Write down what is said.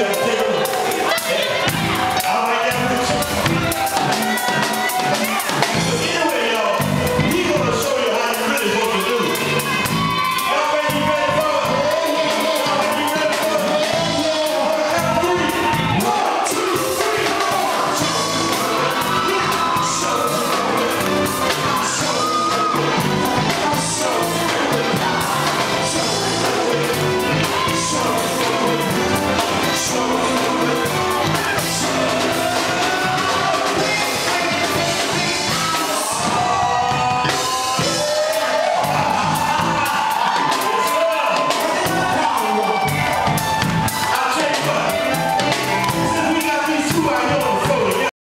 that